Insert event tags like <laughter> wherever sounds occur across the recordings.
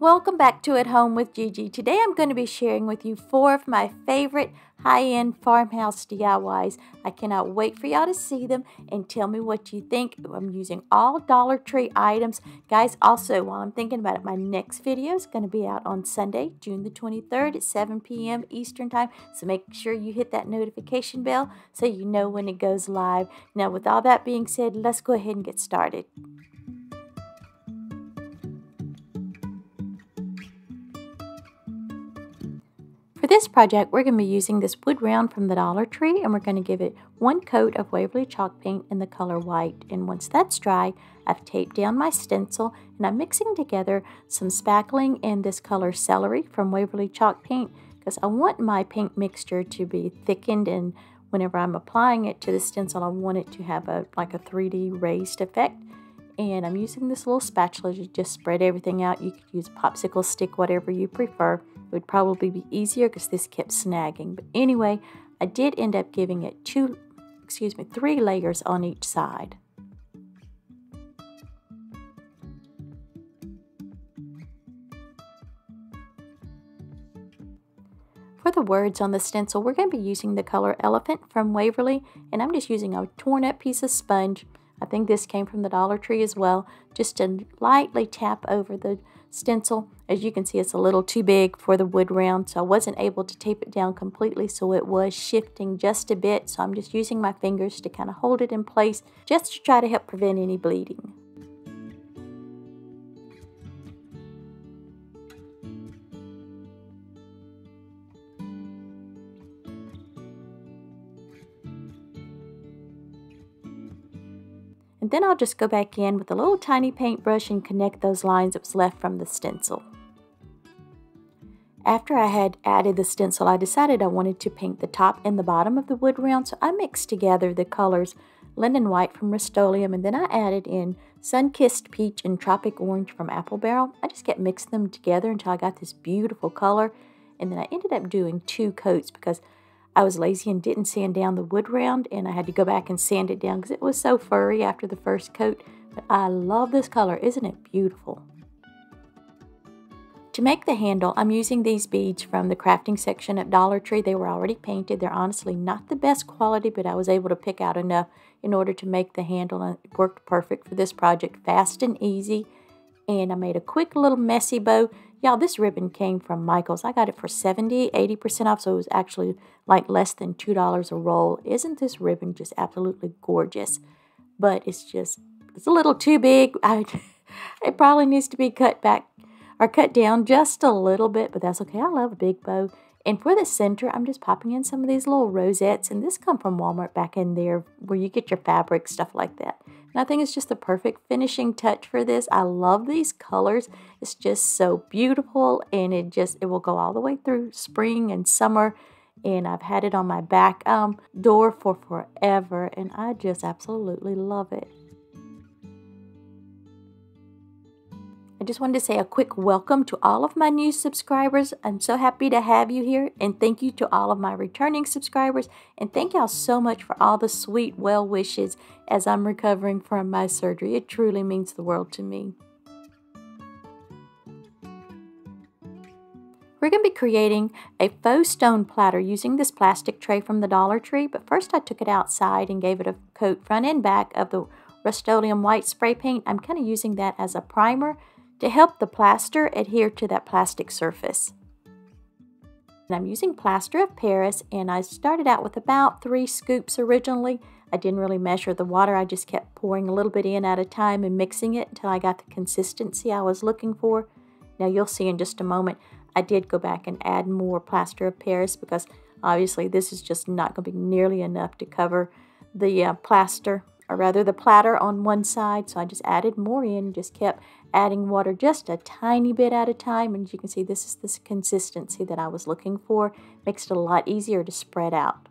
Welcome back to At Home with Gigi. Today I'm going to be sharing with you four of my favorite high-end farmhouse DIYs. I cannot wait for y'all to see them and tell me what you think. I'm using all Dollar Tree items. Guys, also while I'm thinking about it, my next video is going to be out on Sunday, June the 23rd at 7 p.m. Eastern Time. So make sure you hit that notification bell so you know when it goes live. Now with all that being said, let's go ahead and get started. This project, we're going to be using this wood round from the Dollar Tree and we're going to give it one coat of Waverly chalk paint in the color white. And once that's dry, I've taped down my stencil and I'm mixing together some spackling and this color celery from Waverly chalk paint because I want my paint mixture to be thickened and whenever I'm applying it to the stencil, I want it to have a like a 3D raised effect. And I'm using this little spatula to just spread everything out. You could use a popsicle stick, whatever you prefer It would probably be easier because this kept snagging. But anyway, I did end up giving it two, excuse me, three layers on each side. For the words on the stencil, we're going to be using the color Elephant from Waverly, and I'm just using a torn up piece of sponge. I think this came from the Dollar Tree as well, just to lightly tap over the stencil. As you can see, it's a little too big for the wood round, so I wasn't able to tape it down completely, so it was shifting just a bit. So I'm just using my fingers to kind of hold it in place, just to try to help prevent any bleeding. Then I'll just go back in with a little tiny paintbrush and connect those lines that was left from the stencil. After I had added the stencil, I decided I wanted to paint the top and the bottom of the wood round, so I mixed together the colors Linen White from Rust-Oleum, and then I added in Sun-Kissed Peach and Tropic Orange from Apple Barrel. I just kept mixing them together until I got this beautiful color, and then I ended up doing two coats because I was lazy and didn't sand down the wood round and I had to go back and sand it down because it was so furry after the first coat. But I love this color. Isn't it beautiful? To make the handle, I'm using these beads from the crafting section at Dollar Tree. They were already painted. They're honestly not the best quality, but I was able to pick out enough in order to make the handle. And it worked perfect for this project, fast and easy. And I made a quick little messy bow Y'all, this ribbon came from Michaels. I got it for 70, 80% off, so it was actually like less than $2 a roll. Isn't this ribbon just absolutely gorgeous? But it's just, it's a little too big. <laughs> I, it probably needs to be cut back or cut down just a little bit, but that's okay. I love a big bow. And for the center, I'm just popping in some of these little rosettes. And this come from Walmart back in there where you get your fabric, stuff like that. And I think it's just the perfect finishing touch for this. I love these colors. It's just so beautiful. And it just, it will go all the way through spring and summer. And I've had it on my back um, door for forever. And I just absolutely love it. I just wanted to say a quick welcome to all of my new subscribers. I'm so happy to have you here. And thank you to all of my returning subscribers. And thank y'all so much for all the sweet well wishes as I'm recovering from my surgery. It truly means the world to me. We're going to be creating a faux stone platter using this plastic tray from the Dollar Tree. But first I took it outside and gave it a coat front and back of the Rust-Oleum white spray paint. I'm kind of using that as a primer to help the plaster adhere to that plastic surface. And I'm using plaster of Paris and I started out with about three scoops originally. I didn't really measure the water, I just kept pouring a little bit in at a time and mixing it until I got the consistency I was looking for. Now you'll see in just a moment, I did go back and add more plaster of Paris because obviously this is just not going to be nearly enough to cover the uh, plaster or rather the platter on one side. So I just added more in, just kept adding water just a tiny bit at a time. And as you can see, this is the consistency that I was looking for. Makes it a lot easier to spread out.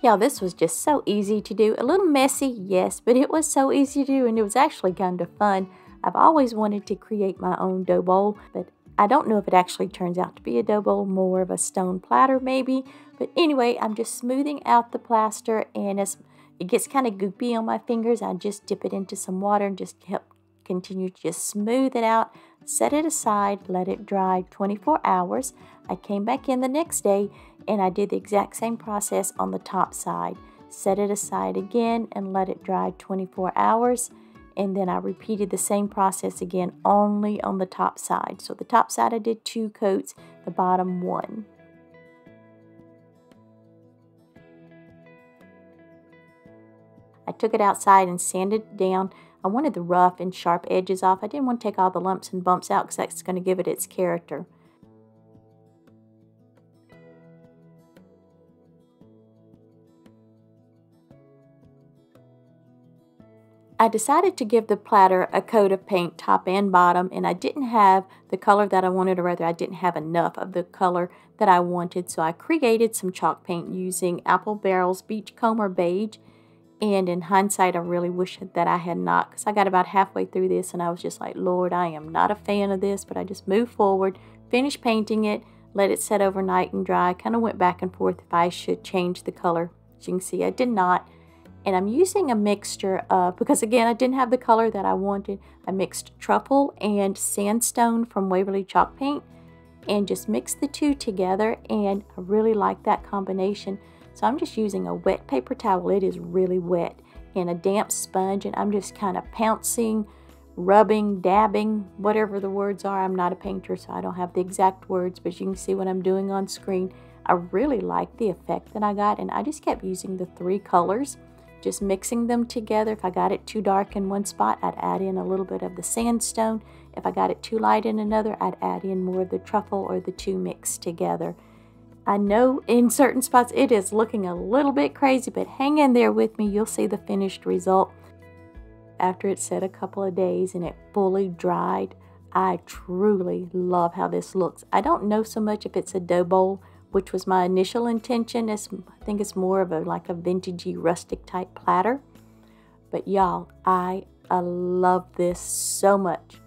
Yeah, this was just so easy to do. A little messy, yes, but it was so easy to do and it was actually kind of fun. I've always wanted to create my own dough bowl, but I don't know if it actually turns out to be a dough more of a stone platter maybe. But anyway, I'm just smoothing out the plaster and as it gets kind of goopy on my fingers, I just dip it into some water and just help continue to just smooth it out. Set it aside, let it dry 24 hours. I came back in the next day and I did the exact same process on the top side. Set it aside again and let it dry 24 hours. And then I repeated the same process again only on the top side. So the top side I did two coats, the bottom one. I took it outside and sanded it down. I wanted the rough and sharp edges off. I didn't want to take all the lumps and bumps out because that's going to give it its character. I decided to give the platter a coat of paint top and bottom and I didn't have the color that I wanted or rather I didn't have enough of the color that I wanted. So I created some chalk paint using Apple Barrel's Beachcomber Beige and in hindsight I really wish that I had not because I got about halfway through this and I was just like Lord I am not a fan of this but I just moved forward finished painting it let it set overnight and dry kind of went back and forth if I should change the color. As you can see I did not and I'm using a mixture of, because again, I didn't have the color that I wanted. I mixed truffle and sandstone from Waverly Chalk Paint and just mixed the two together and I really like that combination. So I'm just using a wet paper towel, it is really wet, and a damp sponge and I'm just kind of pouncing, rubbing, dabbing, whatever the words are. I'm not a painter so I don't have the exact words, but you can see what I'm doing on screen. I really like the effect that I got and I just kept using the three colors just mixing them together. If I got it too dark in one spot, I'd add in a little bit of the sandstone. If I got it too light in another, I'd add in more of the truffle or the two mixed together. I know in certain spots it is looking a little bit crazy, but hang in there with me. You'll see the finished result. After it set a couple of days and it fully dried, I truly love how this looks. I don't know so much if it's a dough bowl which was my initial intention. It's, I think it's more of a like a vintagey rustic type platter. But y'all, I, I love this so much.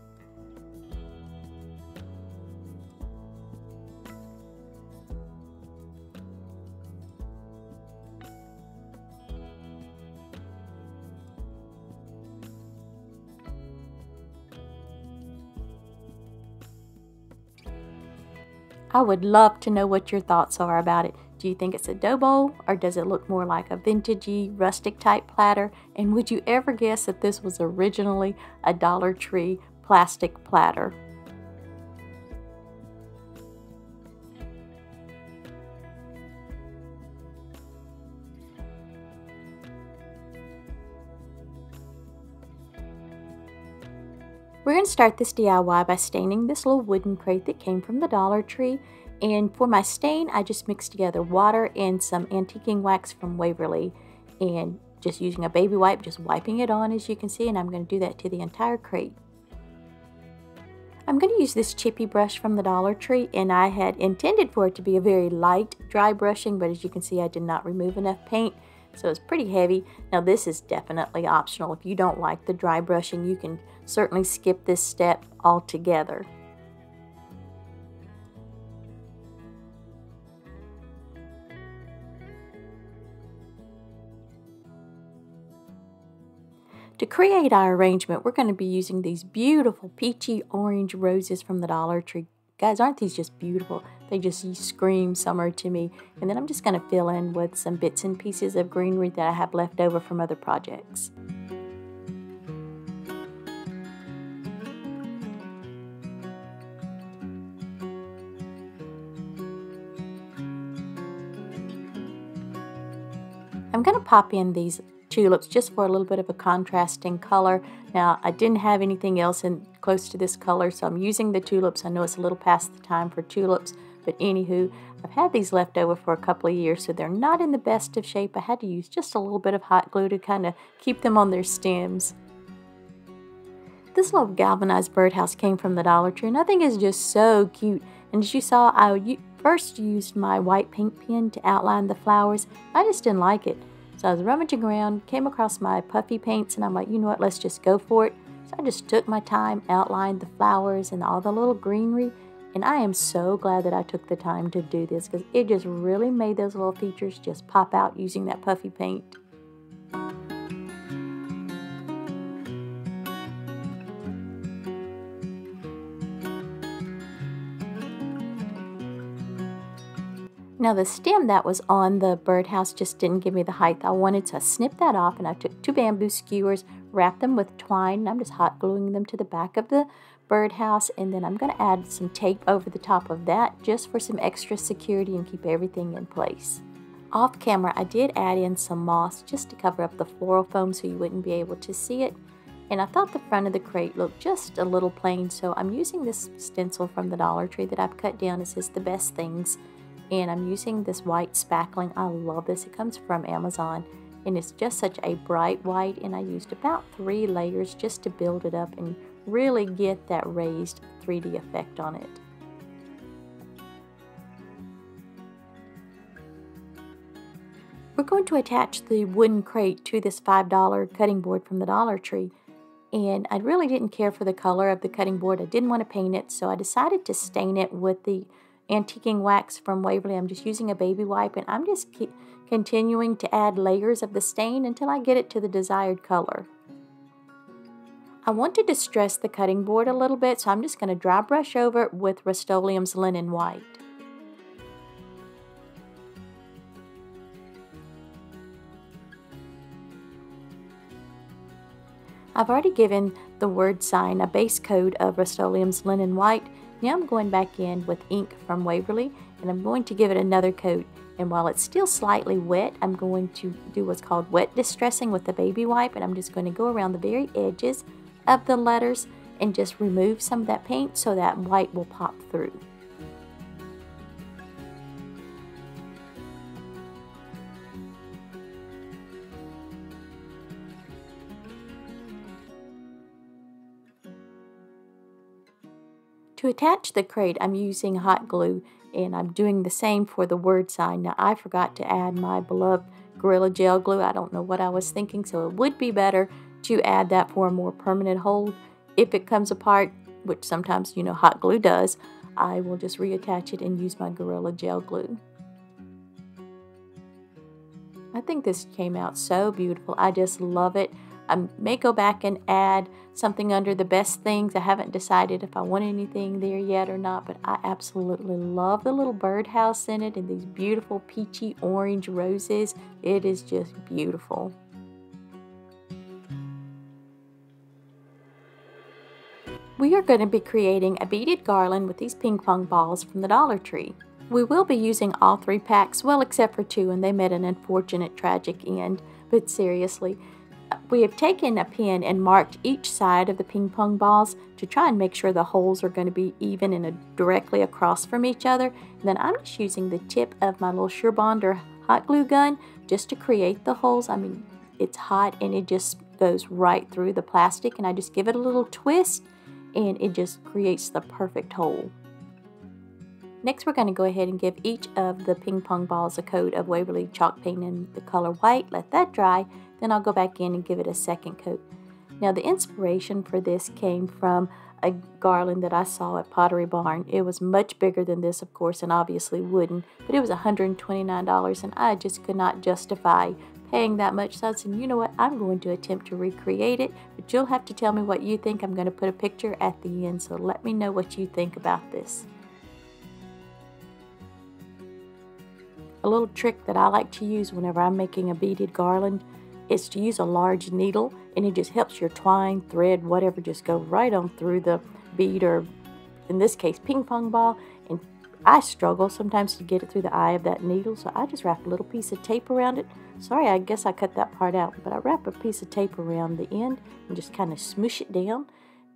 I would love to know what your thoughts are about it. Do you think it's a dough bowl or does it look more like a vintagey, rustic type platter? And would you ever guess that this was originally a Dollar Tree plastic platter? Start this DIY by staining this little wooden crate that came from the Dollar Tree. And for my stain, I just mixed together water and some antiquing wax from Waverly. And just using a baby wipe, just wiping it on as you can see. And I'm going to do that to the entire crate. I'm going to use this chippy brush from the Dollar Tree and I had intended for it to be a very light dry brushing but as you can see I did not remove enough paint so it's pretty heavy. Now this is definitely optional. If you don't like the dry brushing, you can certainly skip this step altogether. To create our arrangement, we're going to be using these beautiful peachy orange roses from the Dollar Tree. Guys, aren't these just beautiful? They just scream summer to me. And then I'm just going to fill in with some bits and pieces of greenery that I have left over from other projects. I'm going to pop in these tulips just for a little bit of a contrasting color. Now, I didn't have anything else in close to this color, so I'm using the tulips. I know it's a little past the time for tulips, but anywho, I've had these left over for a couple of years, so they're not in the best of shape. I had to use just a little bit of hot glue to kind of keep them on their stems. This little galvanized birdhouse came from the Dollar Tree, and I think it's just so cute. And as you saw, I first used my white paint pen to outline the flowers. I just didn't like it. So I was rummaging around, came across my puffy paints, and I'm like, you know what, let's just go for it. So I just took my time, outlined the flowers and all the little greenery, and I am so glad that I took the time to do this because it just really made those little features just pop out using that puffy paint. Now the stem that was on the birdhouse just didn't give me the height I wanted, so I snipped that off and I took two bamboo skewers, wrapped them with twine, and I'm just hot gluing them to the back of the birdhouse, and then I'm going to add some tape over the top of that just for some extra security and keep everything in place. Off camera, I did add in some moss just to cover up the floral foam so you wouldn't be able to see it. And I thought the front of the crate looked just a little plain, so I'm using this stencil from the Dollar Tree that I've cut down. It says the best things and I'm using this white spackling. I love this. It comes from Amazon and it's just such a bright white and I used about three layers just to build it up and really get that raised 3D effect on it. We're going to attach the wooden crate to this $5 cutting board from the Dollar Tree and I really didn't care for the color of the cutting board. I didn't want to paint it so I decided to stain it with the antiquing wax from Waverly. I'm just using a baby wipe and I'm just continuing to add layers of the stain until I get it to the desired color. I want to distress the cutting board a little bit, so I'm just going to dry brush over it with Rust-Oleum's Linen White. I've already given the word sign a base coat of Rust-Oleum's Linen White now I'm going back in with ink from Waverly and I'm going to give it another coat. And while it's still slightly wet, I'm going to do what's called wet distressing with the baby wipe and I'm just going to go around the very edges of the letters and just remove some of that paint so that white will pop through. To attach the crate, I'm using hot glue and I'm doing the same for the word sign. Now, I forgot to add my beloved Gorilla Gel glue. I don't know what I was thinking, so it would be better to add that for a more permanent hold. If it comes apart, which sometimes, you know, hot glue does, I will just reattach it and use my Gorilla Gel glue. I think this came out so beautiful. I just love it. I may go back and add something under the best things. I haven't decided if I want anything there yet or not, but I absolutely love the little birdhouse in it and these beautiful peachy orange roses. It is just beautiful. We are going to be creating a beaded garland with these ping pong balls from the Dollar Tree. We will be using all three packs, well except for two, and they met an unfortunate tragic end. But seriously, we have taken a pin and marked each side of the ping pong balls to try and make sure the holes are going to be even and uh, directly across from each other. And then I'm just using the tip of my little Surebond hot glue gun just to create the holes. I mean, it's hot and it just goes right through the plastic and I just give it a little twist and it just creates the perfect hole. Next, we're going to go ahead and give each of the ping pong balls a coat of Waverly chalk paint in the color white. Let that dry. Then I'll go back in and give it a second coat. Now, the inspiration for this came from a garland that I saw at Pottery Barn. It was much bigger than this, of course, and obviously wooden, but it was $129, and I just could not justify paying that much. So I said, you know what, I'm going to attempt to recreate it, but you'll have to tell me what you think. I'm going to put a picture at the end, so let me know what you think about this. A little trick that I like to use whenever I'm making a beaded garland is to use a large needle and it just helps your twine, thread, whatever just go right on through the bead or in this case ping pong ball and I struggle sometimes to get it through the eye of that needle so I just wrap a little piece of tape around it. Sorry, I guess I cut that part out, but I wrap a piece of tape around the end and just kind of smoosh it down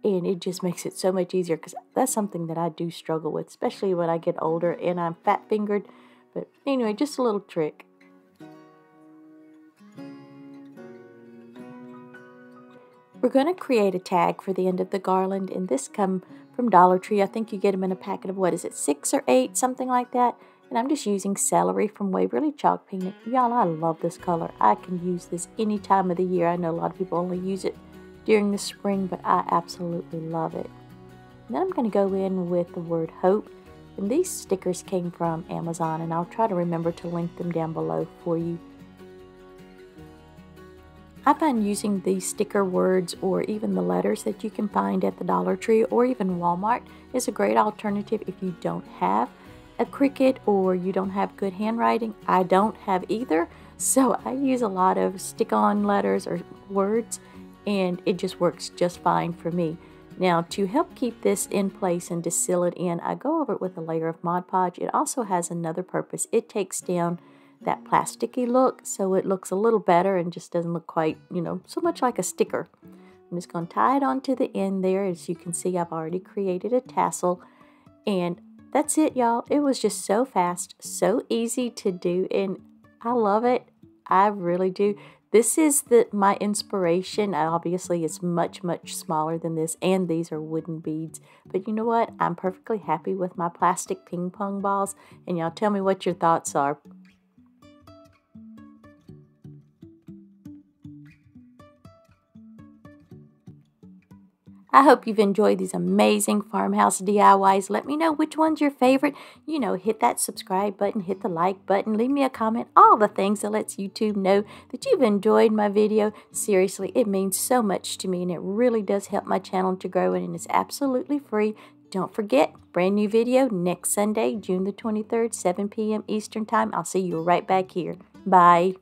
and it just <laughs> makes it so much easier because that's something that I do struggle with, especially when I get older and I'm fat fingered but anyway, just a little trick. We're going to create a tag for the end of the garland, and this come from Dollar Tree. I think you get them in a packet of, what is it, six or eight, something like that. And I'm just using celery from Waverly Chalk Paint. Y'all, I love this color. I can use this any time of the year. I know a lot of people only use it during the spring, but I absolutely love it. And then I'm going to go in with the word hope. And these stickers came from Amazon, and I'll try to remember to link them down below for you. I find using these sticker words or even the letters that you can find at the Dollar Tree or even Walmart is a great alternative if you don't have a Cricut or you don't have good handwriting, I don't have either. So I use a lot of stick-on letters or words and it just works just fine for me. Now to help keep this in place and to seal it in, I go over it with a layer of Mod Podge. It also has another purpose. It takes down that plasticky look so it looks a little better and just doesn't look quite, you know, so much like a sticker. I'm just going to tie it onto the end there. As you can see, I've already created a tassel. And that's it, y'all. It was just so fast, so easy to do, and I love it. I really do. This is the my inspiration. Obviously, it's much, much smaller than this, and these are wooden beads. But you know what? I'm perfectly happy with my plastic ping pong balls, and y'all tell me what your thoughts are. I hope you've enjoyed these amazing farmhouse DIYs. Let me know which one's your favorite. You know, hit that subscribe button, hit the like button, leave me a comment, all the things that lets YouTube know that you've enjoyed my video. Seriously, it means so much to me and it really does help my channel to grow and it's absolutely free. Don't forget, brand new video next Sunday, June the 23rd, 7 p.m. Eastern Time. I'll see you right back here. Bye.